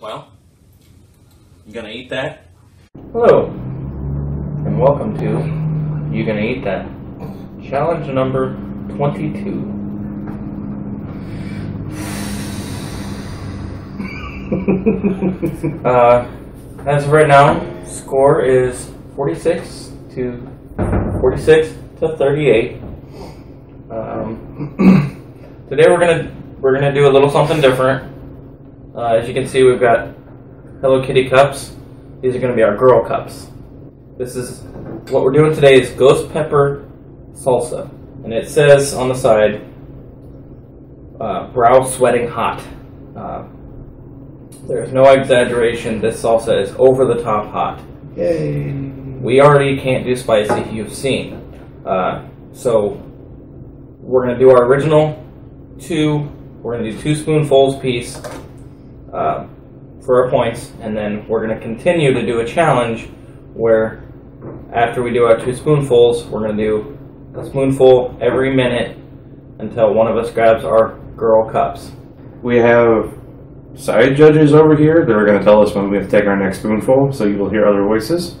Well, you gonna eat that? Hello, and welcome to You Gonna Eat That? Challenge number 22. uh, as of right now, score is 46 to 46 to 38. Um, today we're gonna we're gonna do a little something different. Uh, as you can see, we've got Hello Kitty cups. These are going to be our girl cups. This is what we're doing today is ghost pepper salsa, and it says on the side, uh, "brow sweating hot." Uh, there's no exaggeration. This salsa is over the top hot. Yay. We already can't do spicy. You've seen, uh, so we're going to do our original two. We're going to do two spoonfuls piece uh, for our points, and then we're going to continue to do a challenge where after we do our two spoonfuls, we're going to do a spoonful every minute until one of us grabs our girl cups. We have side judges over here that are going to tell us when we have to take our next spoonful, so you will hear other voices.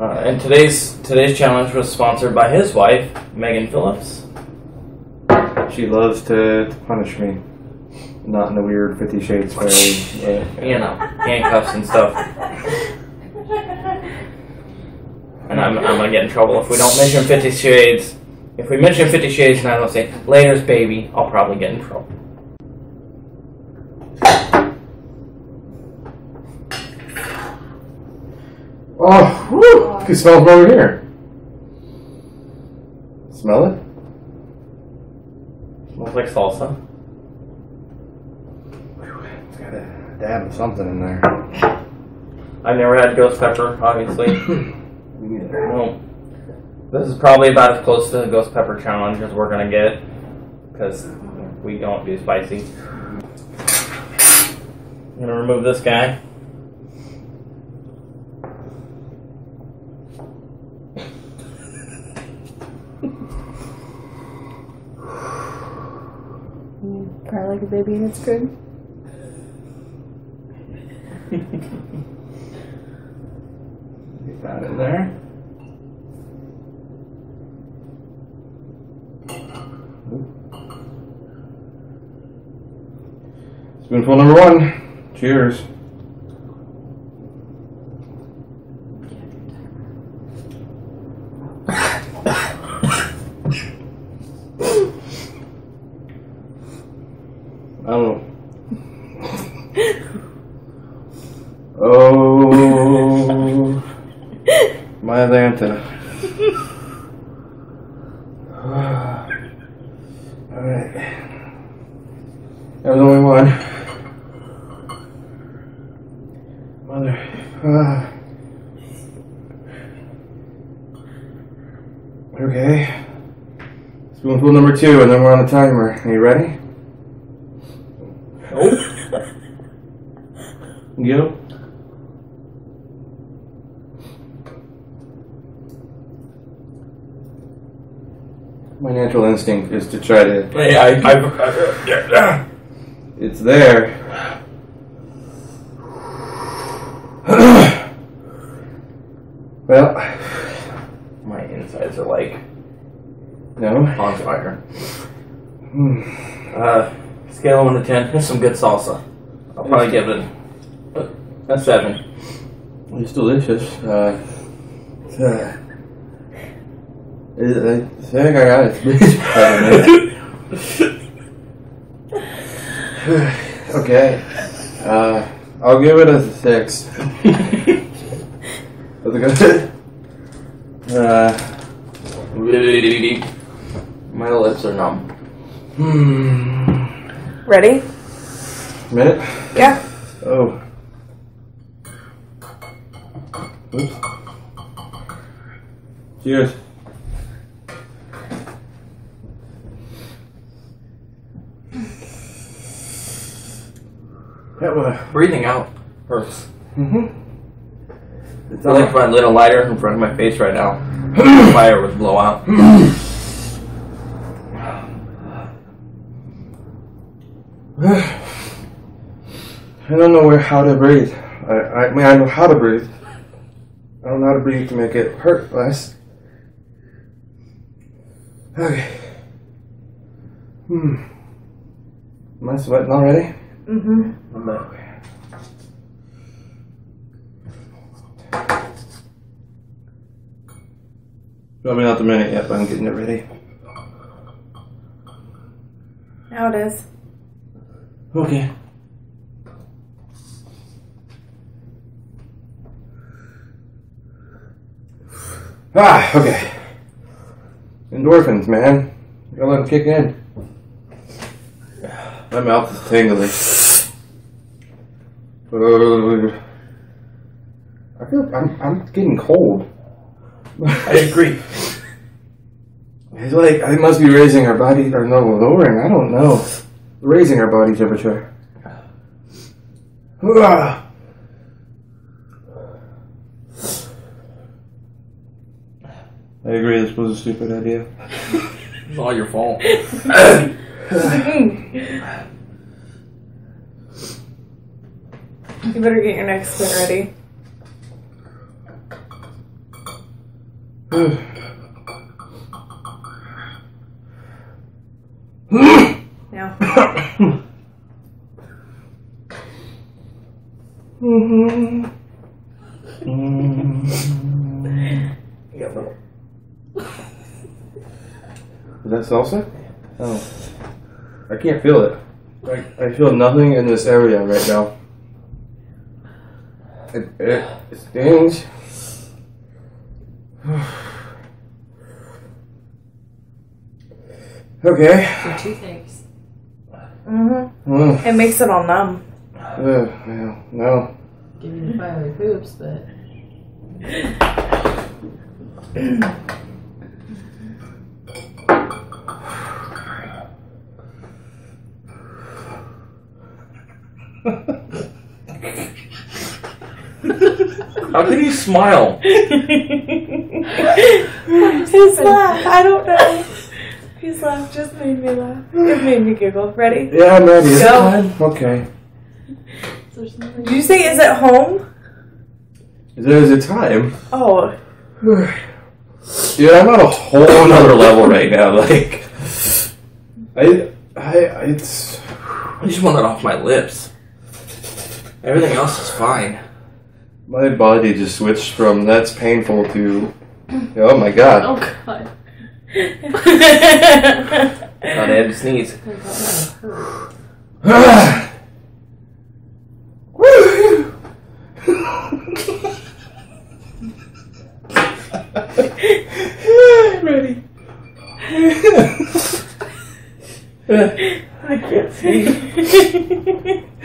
Uh, and today's today's challenge was sponsored by his wife, Megan Phillips. She loves to, to punish me. Not in the weird Fifty Shades way. but- uh, You know, handcuffs and stuff. And I'm, I'm gonna get in trouble if we don't mention Fifty Shades. If we mention Fifty Shades and I don't say "Later's baby," I'll probably get in trouble. Oh, whew, you can smell it over here. Smell it? Smells like salsa. It's got a dab of something in there. I've never had ghost pepper, obviously. We need it. well, this is probably about as close to the ghost pepper challenge as we're gonna get, because we don't do spicy. I'm gonna remove this guy. You cry like a baby and it's good. Get that in there. Spoonful number one. Cheers. I don't know. Oh, my Atlanta. All right. That was only one. Mother. Ah. Okay. Spoonful number two, and then we're on the timer. Are you ready? Nope. Go. My natural instinct is to try to. Hey, I, I, It's there. well, my insides are like no. on fire. Hmm. Uh, scale of one to ten. There's some good salsa. I'll probably give it a, seven. It's delicious. Uh, it's, uh, I think I got it. okay. Uh, I'll give it a six. That's good. Uh, My lips are numb. hmm. Ready? Minute? Yeah. Oh. Oops. Cheers. That was. Breathing out hurts. Mm-hmm. It's I like if I lit a lighter in front of my face right now. Fire would blow out. I don't know where how to breathe. I, I mean, I know how to breathe. I don't know how to breathe to make it hurt less. Okay. Hmm. Am I sweating already? Mm-hmm. I'm not. Probably not the minute yet, but I'm getting it ready. Now it is. Okay. Ah, okay. Endorphins, man. You gotta let them kick in. My mouth is tingling. Uh, I feel I'm I'm getting cold. I agree. It's like I must be raising our body or no lowering. I don't know. Raising our body temperature. I agree. This was a stupid idea. It's all your fault. You better get your next spin ready. Now. Yeah, Is that salsa? Oh. I can't feel it. I, I feel nothing in this area right now. It, it, it stings. okay. For toothaches. Mm-hmm. Mm. It makes it all numb. Ugh, well, no. Give you the fiery poops, but How can you smile? His laugh, I don't know. His laugh just made me laugh. It made me giggle. Ready? Yeah, I'm ready. Is it time? Okay. is there? Did you say is it home? Is there is it time? Oh. Dude, I'm on a whole nother level right now. Like, I, I, it's. I just want that off my lips. Everything else is fine. My body just switched from that's painful to, oh my god. Oh god. Thought I had to sneeze. Oh, I thought that hurt. I'm ready. I can't see.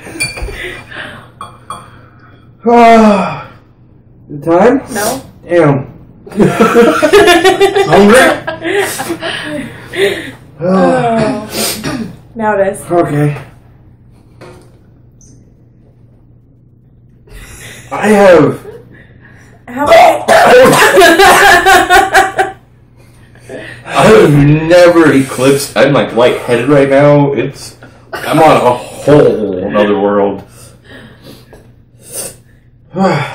Ah. The time? no? Damn. Hungry? Oh. now it is. Okay. I have. How? I have never eclipsed. I'm like lightheaded right now. It's. I'm on a whole another world.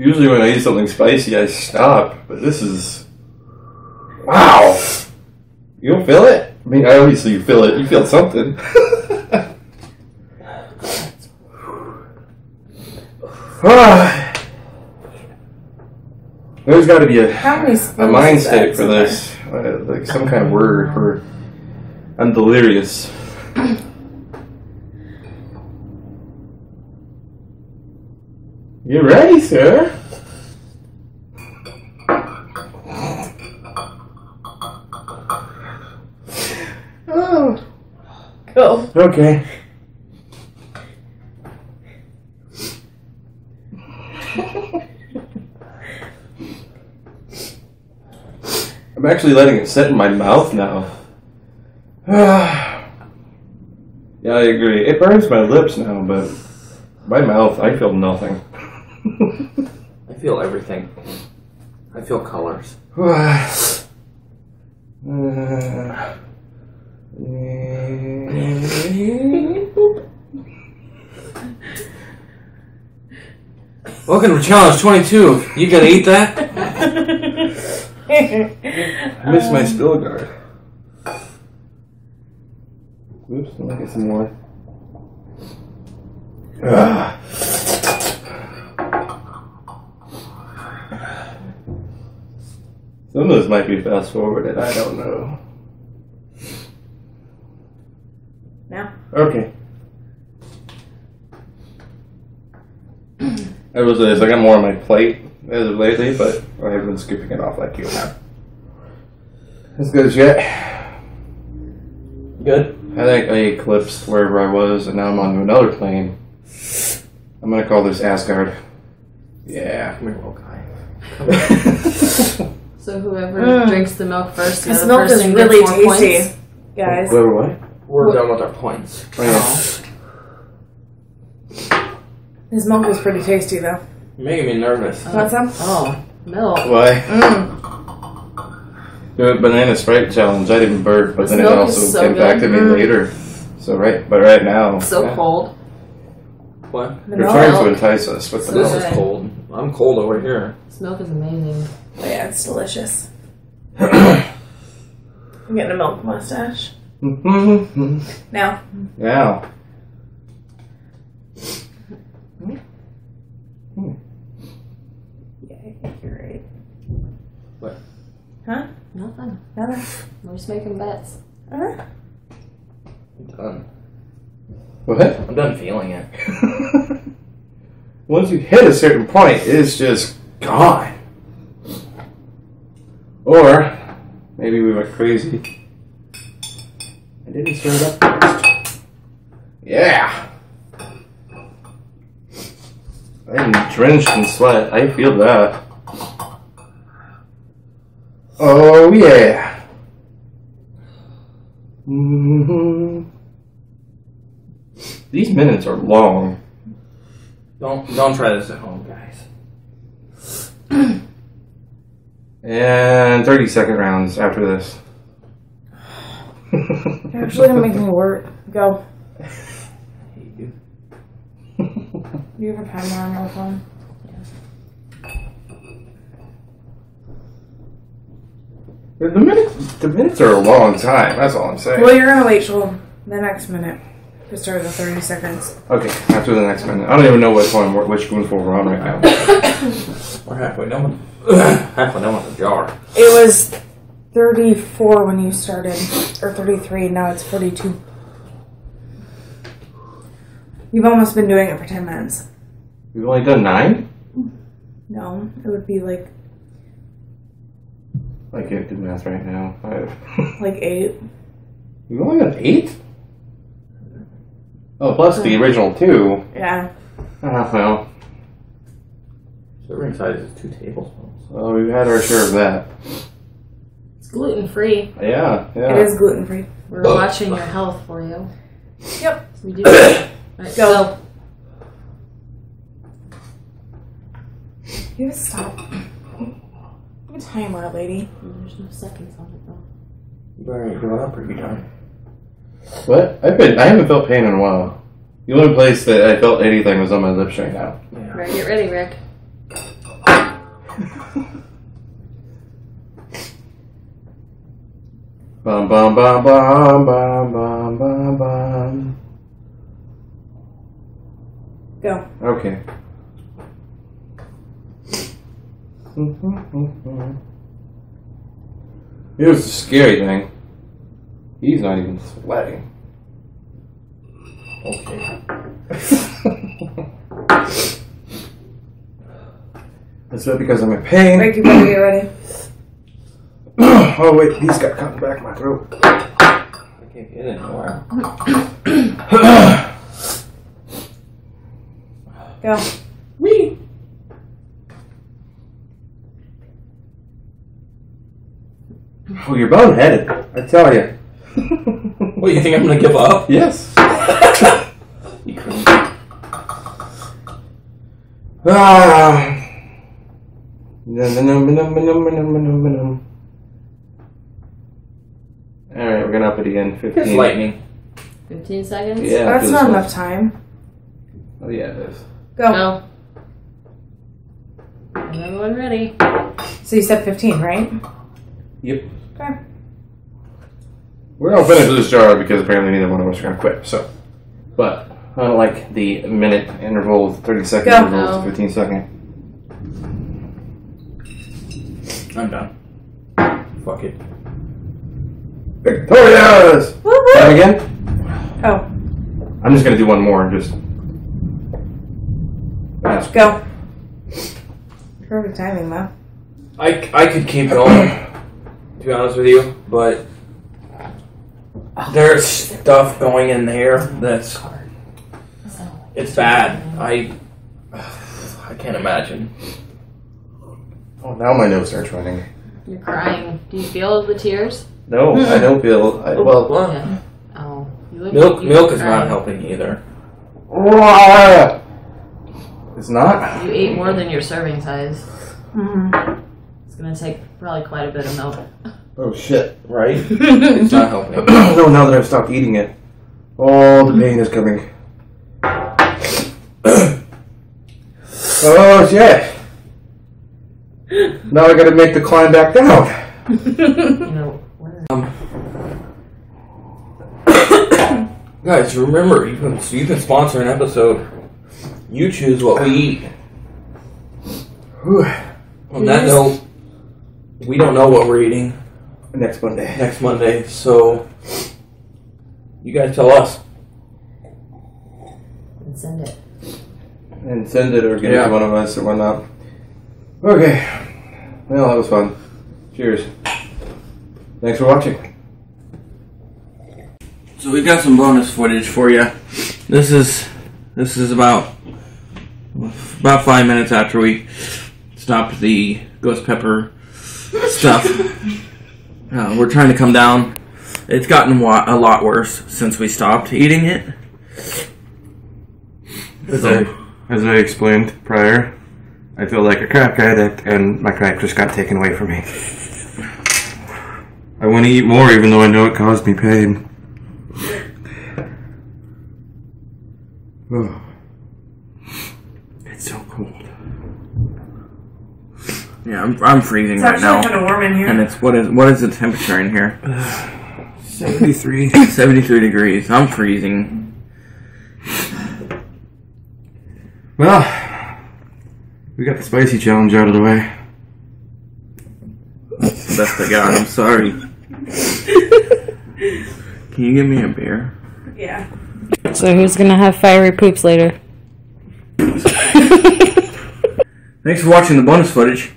Usually when I eat something spicy, I stop, but this is. Wow! You don't feel it? I mean, obviously you feel it. You feel something. There's got to be a a mind state for this, uh, like some kind of word for. I'm delirious. You ready, sir? Oh, Go. okay. I'm actually letting it sit in my mouth now. yeah, I agree. It burns my lips now, but my mouth, I feel nothing. I feel everything. I feel colors. Uh, Welcome to challenge 22. You gonna eat that? I missed my spill guard. Oops, let me get some more. Ah. Some of this might be fast forwarded, I don't know. Now? Okay. I was I got more on my plate as of lately, but I haven't been scooping it off like you have. As good as yet. Good. I think I eclipsed wherever I was, and now I'm on to another plane. I'm gonna call this Asgard. Yeah. Come here, little guy. So whoever Mm. drinks the milk first, the This other milk is person really gets more tasty, points. guys. Whoever what? We're What- done with our points. Oh, yeah. This milk is pretty tasty, though. You're making me nervous. Want some? Oh, milk. Why? Mm. The banana sprite challenge. I didn't burp, but This then it milk is also so impacted good. me later. So right, but right now, So yeah, cold. What? The You're milk? trying to entice us with the This milk. is cold. I'm cold over here. This milk is amazing. Oh, yeah, it's delicious. I'm getting a milk mustache. Now. Now, Yeah, I think you're right. What? Huh? Nothing. Nothing. We're just making bets. Uh-huh. I'm done. what? I'm done feeling it. Once you hit a certain point, it's just gone. Or maybe we went crazy. I didn't stir it up first. Yeah. I'm drenched in sweat. I feel that. Oh yeah. hmm These minutes are long. Don't don't try this at home, guys. And 30 second rounds after this. You're actually gonna make me work. Go. I hate you. Do you have a timer on your phone? the minutes, the minutes are a long time. That's all I'm saying. Well, you're gonna wait till the next minute to start the 30 seconds. Okay, after the next minute. I don't even know which one, which spoonful we're on right now. We're halfway done with halfway done with the jar. It was 34 when you started, or 33, now it's 42. You've almost been doing it for 10 minutes. We've only done nine. No, it would be like I can't do math right now. I, like 8. we've only done eight. Oh, plus the original two. Yeah. Ah, well, Serving size is two tablespoons. Oh, we've had our share of that. It's gluten free. Yeah, yeah. It is gluten free. We're watching your health for you. Yep. We do. Alright, Go. go. You gotta stop. Give a timer, lady. There's no seconds on it though. You better give it up or be done. What? I've been. I haven't felt pain in a while. The only place that I felt anything was on my lips right now. Yeah. Right, get ready, Rick. Bum bum bum bum bum bum bum bum. Go. Okay. Here's the scary thing. He's not even sweating. Okay. Is that because I'm in pain? Rick, you better get ready. oh wait, he's got cotton back in my throat. I can't get anywhere. Go. Wee. Oh, you're boneheaded. I tell you. What, you think I'm gonna give up? Yes. You couldn't. Ah. Num, num, num, num, num, num, num, num. All right, we're gonna up it again. 15. It's Fifteen. lightning. 15 seconds. Yeah. That's not enough time. Oh yeah, it is. Go. Go. Everyone ready? So you said 15, right? Yep. Okay. We're gonna finish this jar because apparently neither one of us are gonna quit. So, but I don't like the minute interval, thirty second Go. intervals, No. fifteen second. I'm done. Fuck it. Victorious. Woo woo! Time again. Oh, I'm just gonna do one more and just. That's go. Perfect timing, though. I, I could keep going, to be honest with you, but there's stuff going in there that's it's bad. I I can't imagine. Oh, now my nose starts running. You're crying. Do you feel the tears? No, I don't feel. I, well, Yeah. Oh. You look milk like you milk were is not crying. helping either. it's not. You ate more than your serving size. Mm-hmm. It's gonna take probably quite a bit of milk. Oh shit! Right? It's not helping. no, now that I've stopped eating it, all the pain is coming. oh shit! Now I gotta make the climb back down. You know, what is um, Guys, remember you can you can sponsor an episode. You choose what we eat. On that note, we don't know what we're eating Next Monday. next Monday, so you guys tell us. and send it. And send it or give it to one of us or whatnot. Okay. Well, that was fun. Cheers. Thanks for watching. So we got some bonus footage for you. This is this is about about five minutes after we stopped the ghost pepper stuff. Uh, we're trying to come down. It's gotten a lot worse since we stopped eating it. As I, as I explained prior, I feel like a crack addict, and my crack just got taken away from me. I want to eat more, even though I know it caused me pain. Oh. It's so cold. Yeah, I'm, I'm freezing It's right actually now, kind of warm in here. and it's what is what is the temperature in here? 73. 73 degrees. I'm freezing. Well, we got the spicy challenge out of the way. That's the best I got. I'm sorry. Can you give me a beer? yeah. So who's gonna have fiery poops later? Thanks for watching the bonus footage.